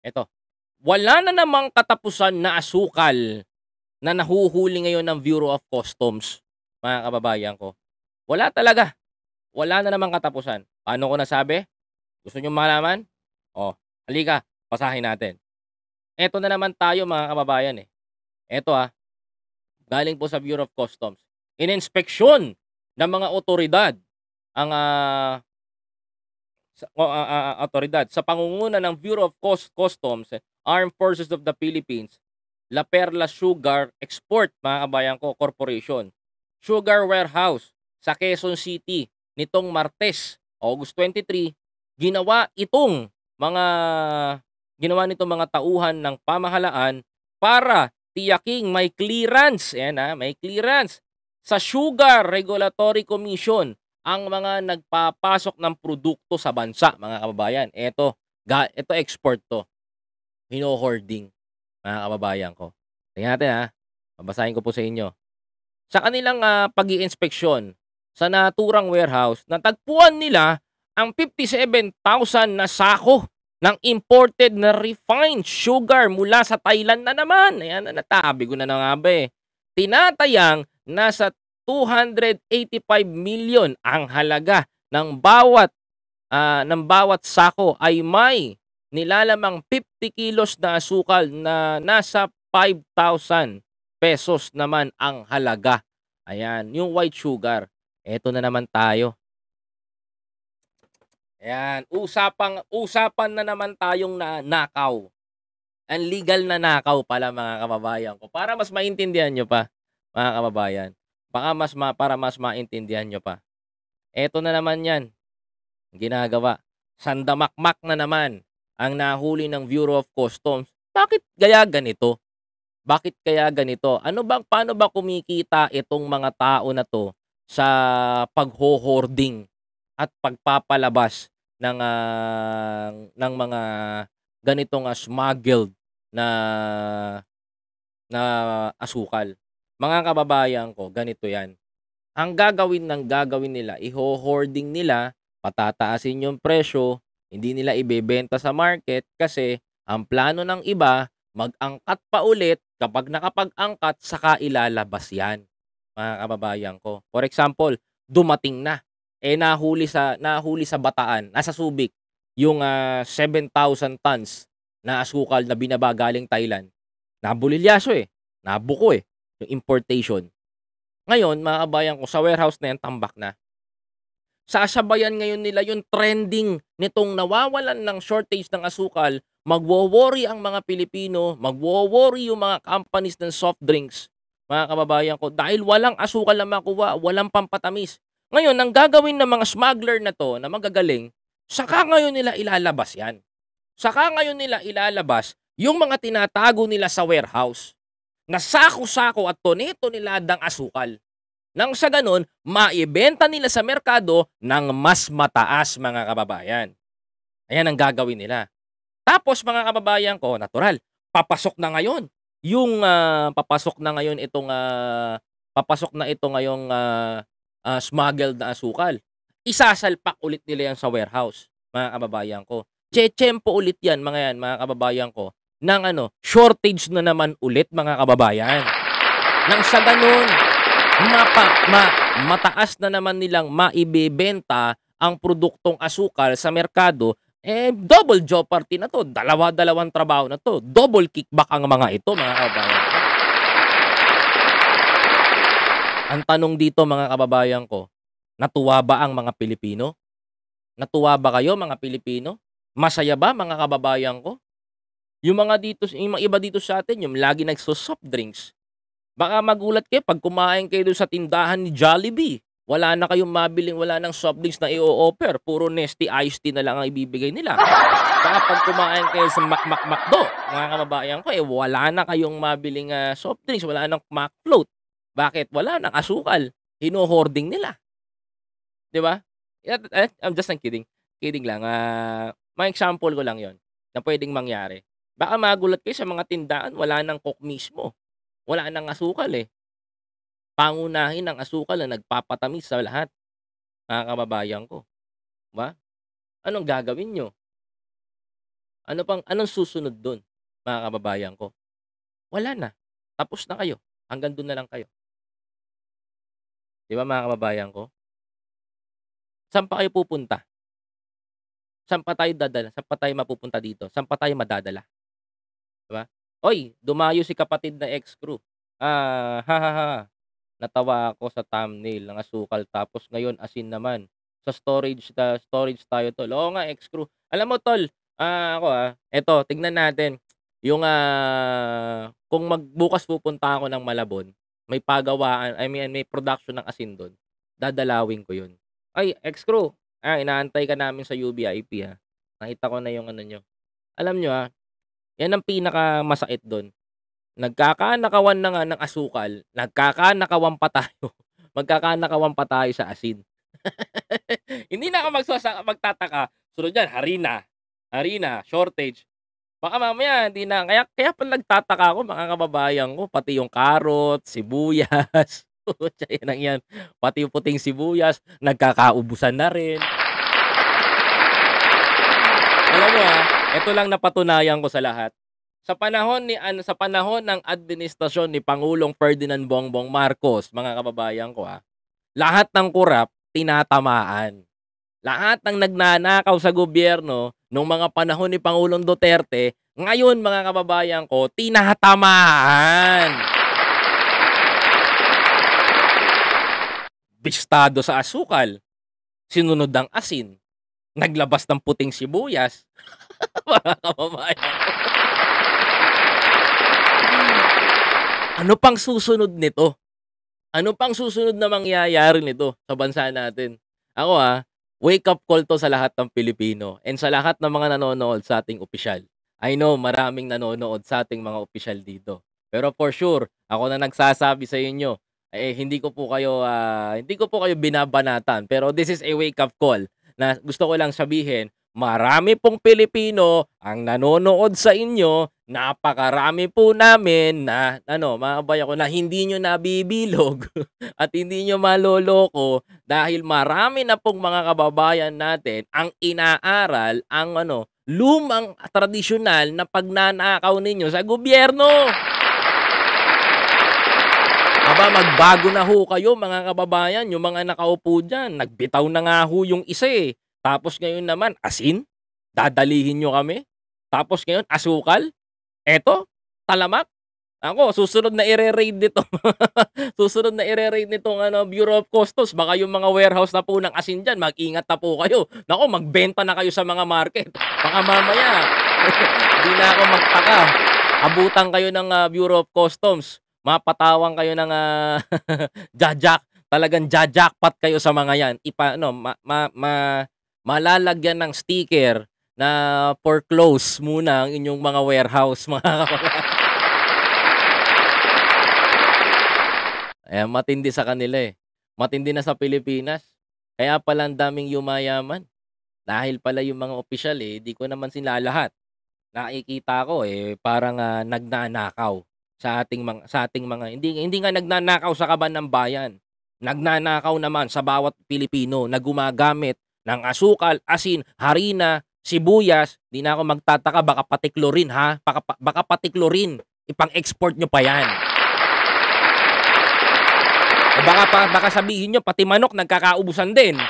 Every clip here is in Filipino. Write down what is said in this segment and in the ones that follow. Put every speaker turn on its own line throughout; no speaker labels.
Eto, wala na namang katapusan na asukal na nahuhuli ngayon ng Bureau of Customs, mga kababayan ko. Wala talaga. Wala na namang katapusan. Paano ko nasabi? Gusto nyo malaman? O, halika, basahin natin. Eto na naman tayo mga kababayan eh. Eto ah, galing po sa Bureau of Customs. Ininspeksyon ng mga otoridad ang ah, sa, o, ah, ah, ah, otoridad sa pangunguna ng Bureau of Cus- Customs, Armed Forces of the Philippines, La Perla Sugar Export, mga kabayan ko, Corporation. Sugar Warehouse sa Quezon City nitong Martes, August 23, ginawa itong mga ginawa nitong mga tauhan ng pamahalaan para tiyaking may clearance, ayan ha, may clearance sa Sugar Regulatory Commission ang mga nagpapasok ng produkto sa bansa, mga kababayan. Ito, ito export to. Hino-hoarding, mga kababayan ko. Tingnan natin ha. Babasahin ko po sa inyo. Sa kanilang uh, pag inspeksyon sa naturang warehouse, natagpuan nila ang 57,000 na sako ng imported na refined sugar mula sa Thailand na naman. Ayan, natabi ko na na nga ba eh. Tinatayang nasa 285 million ang halaga ng bawat uh, ng bawat sako ay may nilalamang 50 kilos na asukal na nasa 5,000 pesos naman ang halaga. Ayan, yung white sugar. Ito na naman tayo. Ayan, usapang usapan na naman tayong na nakaw. Ang legal na nakaw pala mga kababayan ko. Para mas maintindihan nyo pa, mga kababayan. Baka mas ma, para mas maintindihan nyo pa. Eto na naman yan. Ginagawa. Sandamakmak na naman ang nahuli ng Bureau of Customs. Bakit kaya ganito? Bakit kaya ganito? Ano bang paano ba kumikita itong mga tao na to sa pagho-hoarding at pagpapalabas ng uh, ng mga ganitong uh, smuggled na na asukal? Mga kababayan ko, ganito yan. Ang gagawin ng gagawin nila, iho-hoarding nila, patataasin yung presyo, hindi nila ibebenta sa market kasi ang plano ng iba, mag-angkat pa ulit, kapag nakapag-angkat, saka ilalabas yan. Mga kababayan ko. For example, dumating na. Eh nahuli sa nahuli sa Bataan, nasa Subic, yung uh, ah, 7,000 tons na asukal na binaba galing Thailand. Nabulilyaso eh. Nabuko eh yung importation. Ngayon, mga ko, sa warehouse na yan, tambak na. Sasabayan ngayon nila yung trending nitong nawawalan ng shortage ng asukal, magwo-worry ang mga Pilipino, magwo-worry yung mga companies ng soft drinks, mga kababayan ko, dahil walang asukal na makuha, walang pampatamis. Ngayon, ang gagawin ng mga smuggler na to, na magagaling, saka ngayon nila ilalabas yan. Saka ngayon nila ilalabas yung mga tinatago nila sa warehouse na sako-sako at toneto niladang asukal. Nang sa ganon, maibenta nila sa merkado ng mas mataas mga kababayan. Ayan ang gagawin nila. Tapos mga kababayan ko, natural, papasok na ngayon. Yung uh, papasok na ngayon itong uh, papasok na ito ngayong uh, uh, smuggled na asukal. Isasalpak ulit nila yan sa warehouse, mga kababayan ko. Chechempo ulit yan, mga yan, mga kababayan ko ng ano, shortage na naman ulit mga kababayan. Nang sa ganun, mapa, ma, mataas na naman nilang maibebenta ang produktong asukal sa merkado, eh double jeopardy na to. Dalawa-dalawang trabaho na to. Double kickback ang mga ito mga kababayan. Ang tanong dito mga kababayan ko, natuwa ba ang mga Pilipino? Natuwa ba kayo mga Pilipino? Masaya ba mga kababayan ko? Yung mga dito, yung mga iba dito sa atin, yung lagi nagso-soft drinks. Baka magulat kayo pag kumain kayo doon sa tindahan ni Jollibee. Wala na kayong mabiling, wala nang soft drinks na i-offer. Puro Nesty iced tea na lang ang ibibigay nila. Baka pag kumain kayo sa Mac Macdo, mga kababayan ko, eh, wala na kayong mabiling uh, soft drinks, wala nang Mac float. Bakit? Wala nang asukal. Hino-hoarding nila. 'Di ba? Eh, I'm just kidding. Kidding lang. Uh, may example ko lang 'yon na pwedeng mangyari. Baka magulat kayo sa mga tindahan, wala nang coke mismo. Wala nang asukal eh. Pangunahin ang asukal na nagpapatamis sa lahat. Mga kababayan ko. Ba? Anong gagawin nyo? Ano pang anong susunod dun, mga kababayan ko? Wala na. Tapos na kayo. Hanggang dun na lang kayo. 'Di ba mga kababayan ko? Saan pa kayo pupunta? Saan pa tayo dadala? Saan pa tayo mapupunta dito? Saan pa tayo madadala? 'Di ba? Hoy, dumayo si kapatid na ex-crew. Ah, ha, ha, ha. Natawa ako sa thumbnail ng asukal tapos ngayon asin naman. Sa storage ta storage tayo tol. Oo nga ex-crew. Alam mo tol, ah, ako ah, eto tignan natin yung ah, kung magbukas pupunta ako ng Malabon, may pagawaan, I mean may production ng asin doon. Dadalawin ko 'yun. Ay, ex-crew, ah, inaantay ka namin sa UBIP ha. Nakita ko na yung ano nyo. Alam nyo ha, yan ang pinakamasakit doon. Nagkakanakawan na nga ng asukal, nagkakanakawan pa tayo. Magkakanakawan pa tayo sa asin. Hindi na ako magsasa magtataka. Sunod yan, harina. Harina, shortage. Baka mamaya hindi na. Kaya, kaya pa nagtataka ako mga kababayan ko. Pati yung carrot, sibuyas. Putya yan. Pati yung puting sibuyas, nagkakaubusan na rin. Alam mo ha, ito lang napatunayan ko sa lahat. Sa panahon ni ano sa panahon ng administrasyon ni Pangulong Ferdinand Bongbong Marcos, mga kababayan ko ha, lahat ng kurap tinatamaan. Lahat ng nagnanakaw sa gobyerno nung mga panahon ni Pangulong Duterte, ngayon mga kababayan ko, tinatamaan. Bistado sa asukal, sinunod ng asin, naglabas ng puting sibuyas. mga kababayan. Ano pang susunod nito? Ano pang susunod na mangyayari nito sa bansa natin? Ako ah, wake up call to sa lahat ng Pilipino and sa lahat ng mga nanonood sa ating opisyal. I know maraming nanonood sa ating mga opisyal dito. Pero for sure, ako na nagsasabi sa inyo, eh hindi ko po kayo uh, hindi ko po kayo binabanatan, pero this is a wake up call na gusto ko lang sabihin, marami pong Pilipino ang nanonood sa inyo, napakarami po namin na ano, mga bayan ko na hindi nyo nabibilog at hindi nyo maloloko dahil marami na pong mga kababayan natin ang inaaral ang ano, lumang tradisyonal na pagnanakaw ninyo sa gobyerno. Aba, magbago na ho kayo mga kababayan, yung mga nakaupo dyan. Nagbitaw na nga ho yung isa eh. Tapos ngayon naman, asin? Dadalihin nyo kami? Tapos ngayon, asukal? Eto, talamak? Ako, susunod na ire-raid nito. susunod na ire-raid nitong ano, Bureau of Customs. Baka yung mga warehouse na po ng asin dyan, mag-ingat na po kayo. Nako, magbenta na kayo sa mga market. Baka mamaya, hindi na ako magtaka. Abutan kayo ng uh, Bureau of Customs mapatawang kayo ng uh, jajak, talagang jajakpat kayo sa mga yan. Ipa, no, ma, ma, ma, malalagyan ng sticker na foreclose muna ang inyong mga warehouse, mga Ayan, matindi sa kanila eh. Matindi na sa Pilipinas. Kaya pala ang daming yumayaman. Dahil pala yung mga opisyal eh, di ko naman sila lahat. Nakikita ko eh, parang uh, nagnanakaw sa ating mga sa ating mga hindi hindi nga nagnanakaw sa kaban ng bayan. Nagnanakaw naman sa bawat Pilipino na gumagamit ng asukal, asin, harina, sibuyas. Di na ako magtataka baka pati chlorine ha. Baka, baka pati chlorine. Ipang-export nyo pa yan. O baka, baka sabihin nyo pati manok nagkakaubusan din.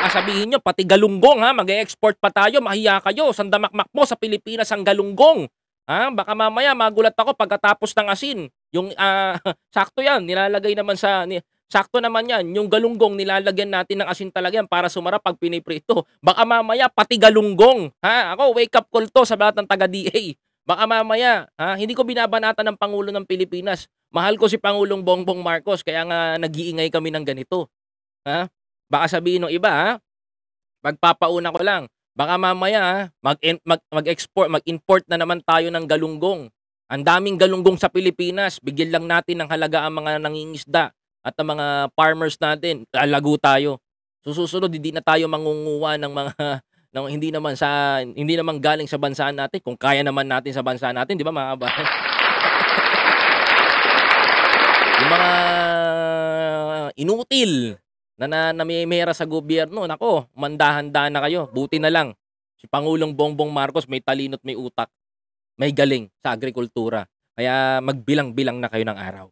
Baka sabihin nyo, pati galunggong ha, mag-export pa tayo, mahiya kayo, sandamakmak mo sa Pilipinas ang galunggong. Ha? Baka mamaya magulat ako pagkatapos ng asin. Yung uh, sakto yan, nilalagay naman sa ni, sakto naman yan, yung galunggong nilalagyan natin ng asin talaga yan para sumarap pag piniprito. Baka mamaya pati galunggong. Ha? Ako wake up call to sa lahat ng taga DA. Baka mamaya, ha, hindi ko binabanatan ng pangulo ng Pilipinas. Mahal ko si Pangulong Bongbong Marcos kaya nga nag-iingay kami ng ganito. Ha? Baka sabihin ng iba, ha? Magpapauna ko lang. Baka mamaya, mag, mag, mag-export, mag-import na naman tayo ng galunggong. Ang daming galunggong sa Pilipinas. Bigyan lang natin ng halaga ang mga nangingisda at ang mga farmers natin. Lalago tayo. Susunod, hindi na tayo mangunguha ng mga ng hindi naman sa hindi naman galing sa bansa natin kung kaya naman natin sa bansa natin, di ba mga kabayan? yung mga inutil na, na namimira sa gobyerno, nako, umanda-handa na kayo. Buti na lang, si Pangulong Bongbong Marcos may talino't may utak. May galing sa agrikultura. Kaya magbilang-bilang na kayo ng araw.